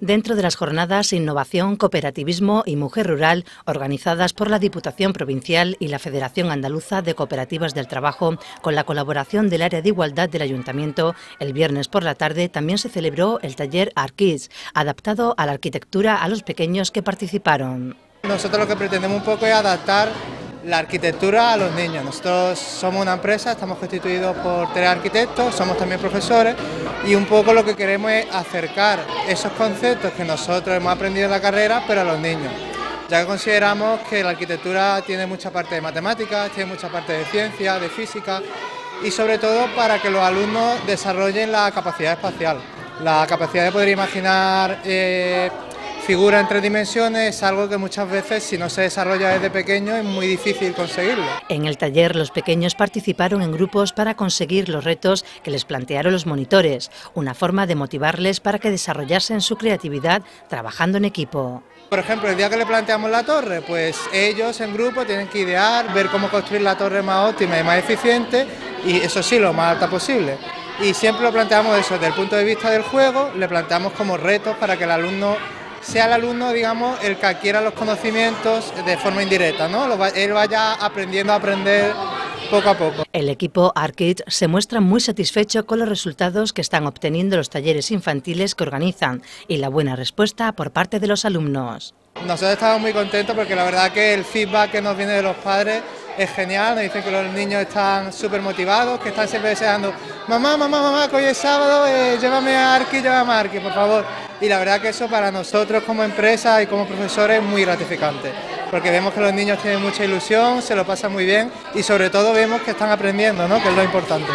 Dentro de las jornadas Innovación, Cooperativismo y Mujer Rural, organizadas por la Diputación Provincial y la Federación Andaluza de Cooperativas del Trabajo, con la colaboración del Área de Igualdad del Ayuntamiento, el viernes por la tarde también se celebró el taller ARKIDS, adaptado a la arquitectura a los pequeños que participaron. Nosotros lo que pretendemos un poco es adaptar la arquitectura a los niños. Nosotros somos una empresa, estamos constituidos por tres arquitectos, somos también profesores y un poco lo que queremos es acercar esos conceptos que nosotros hemos aprendido en la carrera, pero a los niños. Ya que consideramos que la arquitectura tiene mucha parte de matemáticas, tiene mucha parte de ciencia, de física y sobre todo para que los alumnos desarrollen la capacidad espacial, la capacidad de poder imaginar eh, figura en tres dimensiones es algo que muchas veces si no se desarrolla desde pequeño es muy difícil conseguirlo. En el taller los pequeños participaron en grupos para conseguir los retos que les plantearon los monitores, una forma de motivarles para que desarrollasen su creatividad trabajando en equipo. Por ejemplo, el día que le planteamos la torre, pues ellos en grupo tienen que idear, ver cómo construir la torre más óptima y más eficiente y eso sí, lo más alta posible. Y siempre lo planteamos eso, desde el punto de vista del juego, le planteamos como retos para que el alumno sea el alumno, digamos, el que adquiera los conocimientos de forma indirecta, ¿no? Él vaya aprendiendo a aprender poco a poco. El equipo ARKID se muestra muy satisfecho con los resultados que están obteniendo los talleres infantiles que organizan y la buena respuesta por parte de los alumnos. Nosotros estamos muy contentos porque la verdad que el feedback que nos viene de los padres es genial, nos dicen que los niños están súper motivados, que están siempre deseando, mamá, mamá, mamá, que hoy es sábado, eh, llévame a Arki, llévame a Arki, por favor. Y la verdad que eso para nosotros como empresa y como profesores es muy gratificante, porque vemos que los niños tienen mucha ilusión, se lo pasan muy bien y sobre todo vemos que están aprendiendo, ¿no? que es lo importante.